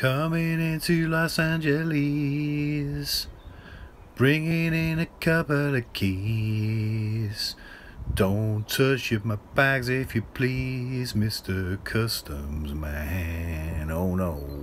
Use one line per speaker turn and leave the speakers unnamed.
Coming into Los Angeles, bringing in a couple of keys. Don't touch up my bags if you please, Mr. Customs Man. Oh no.